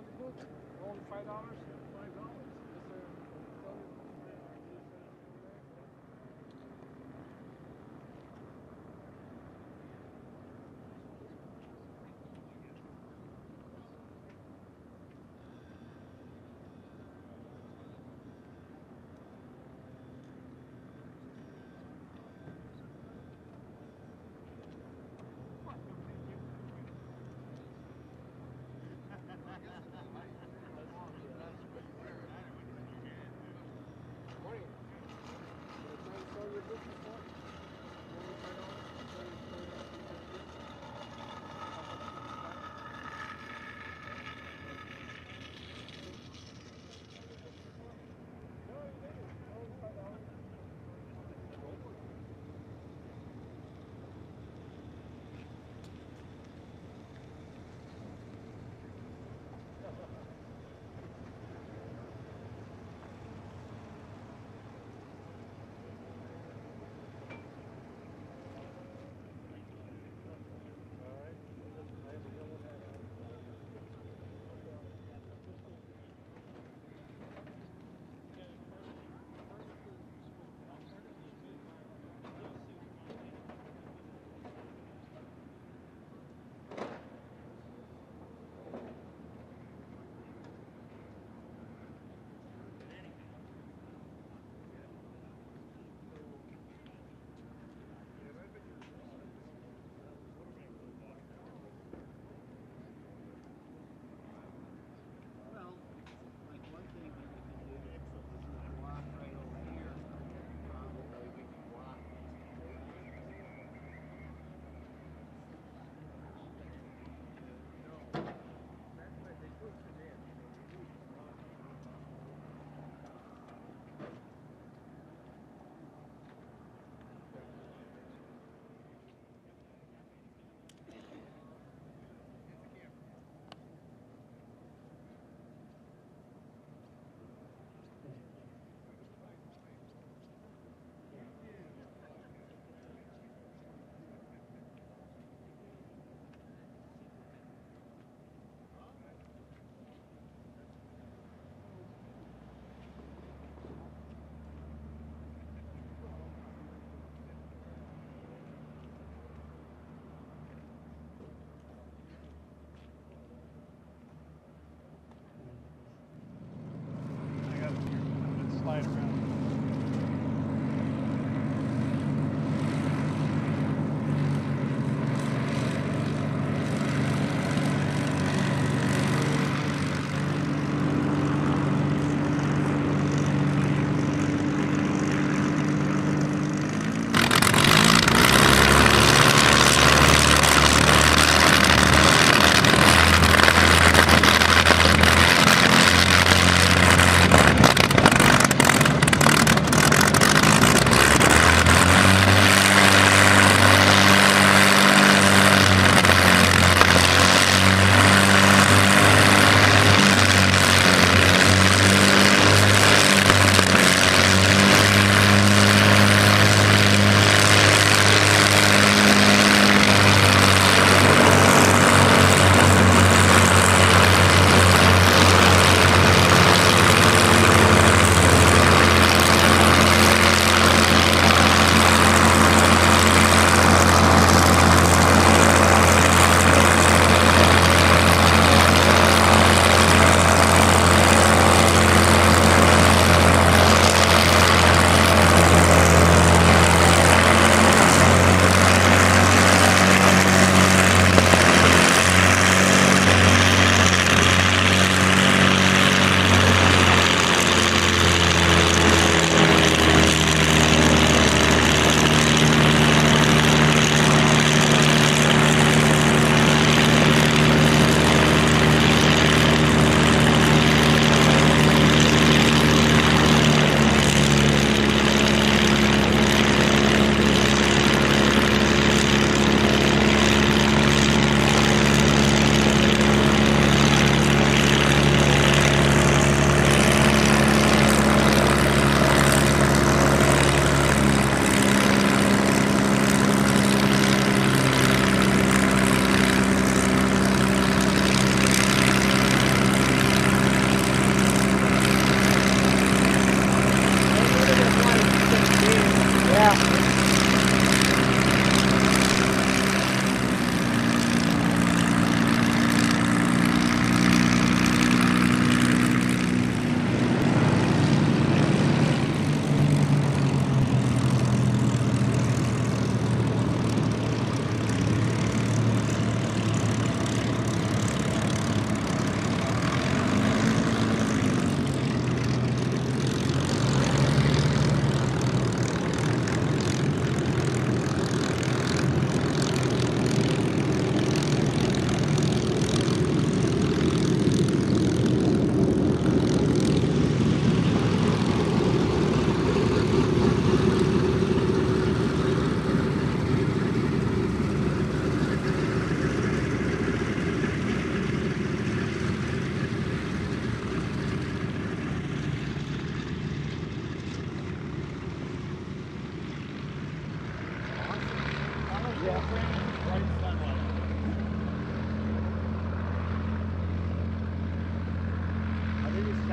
sell the book? Only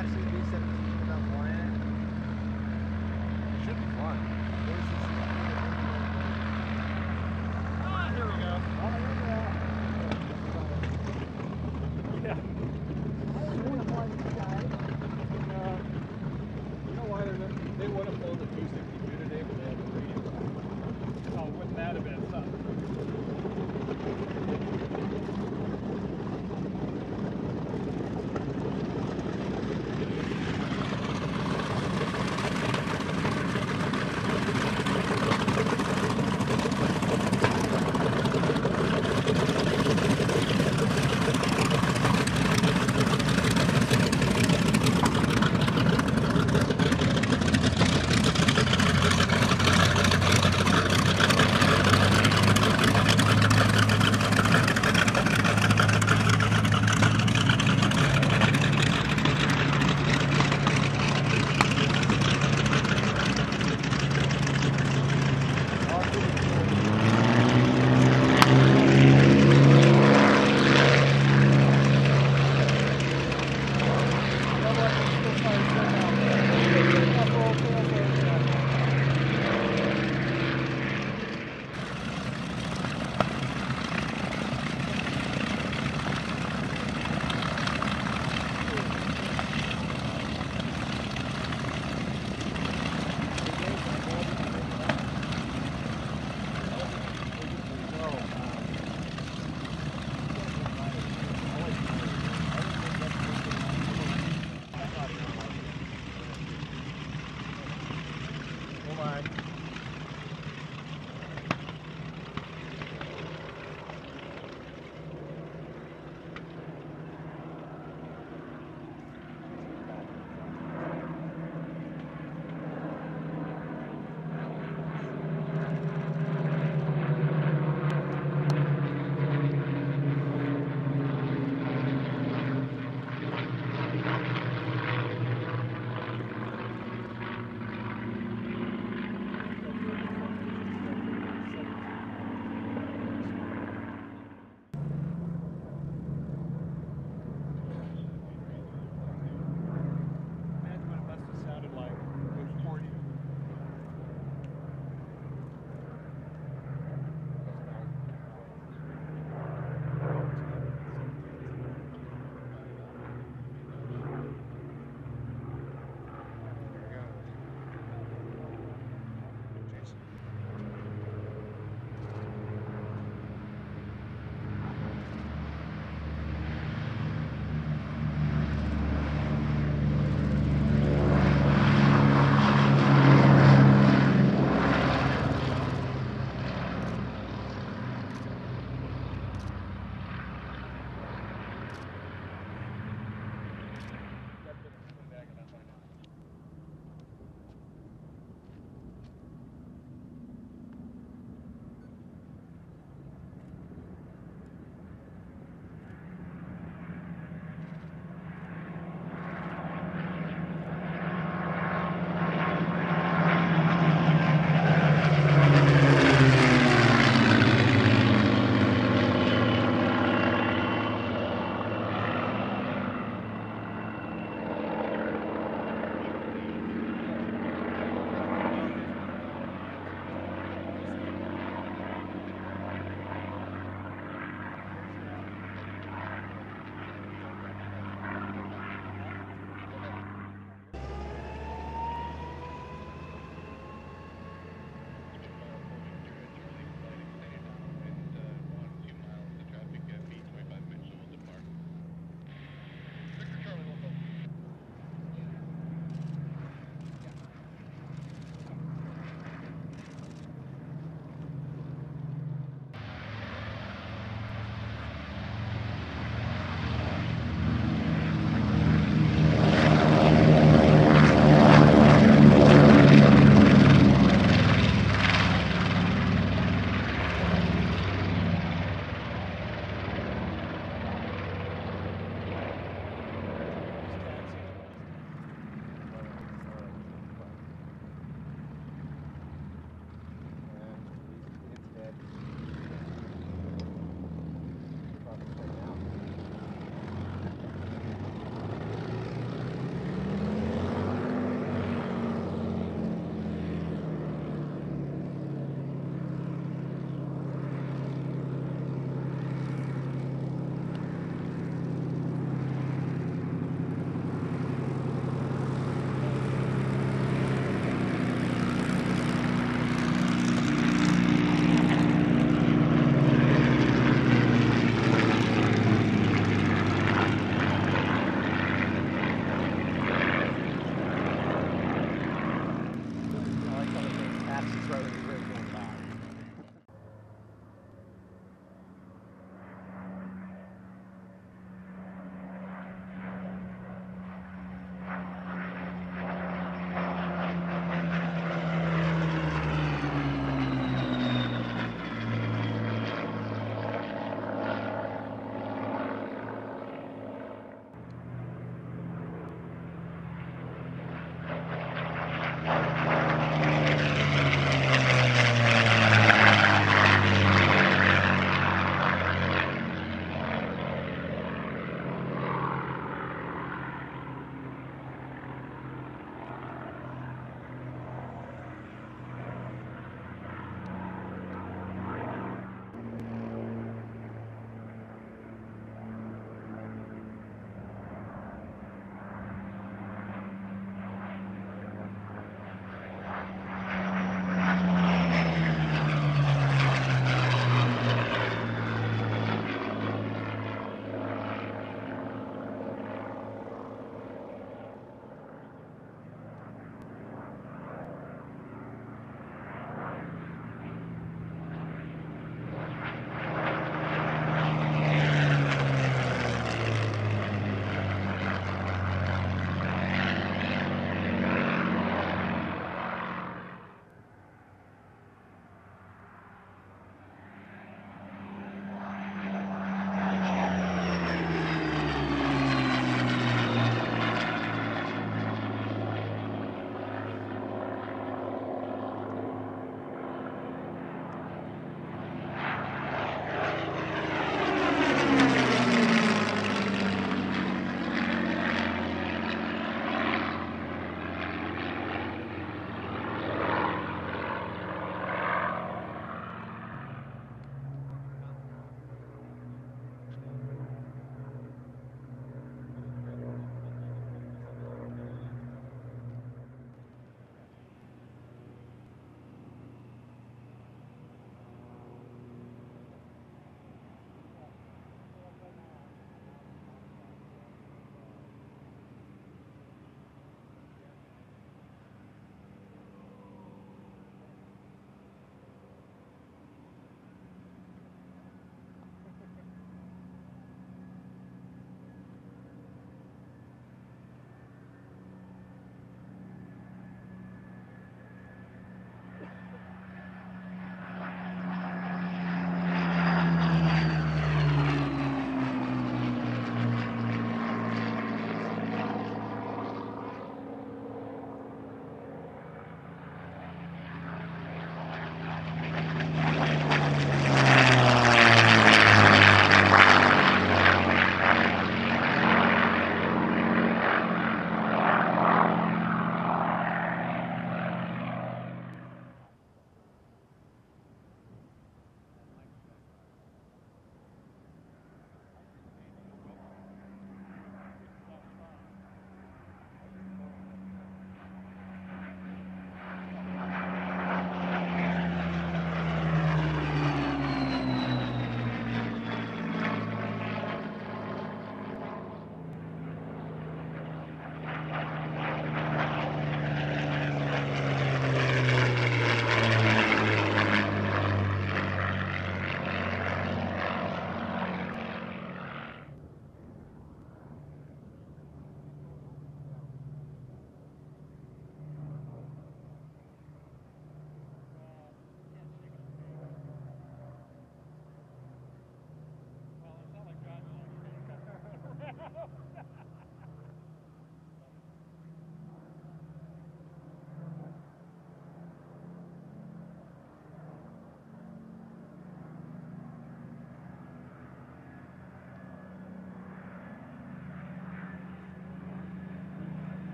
Narcis Vicente.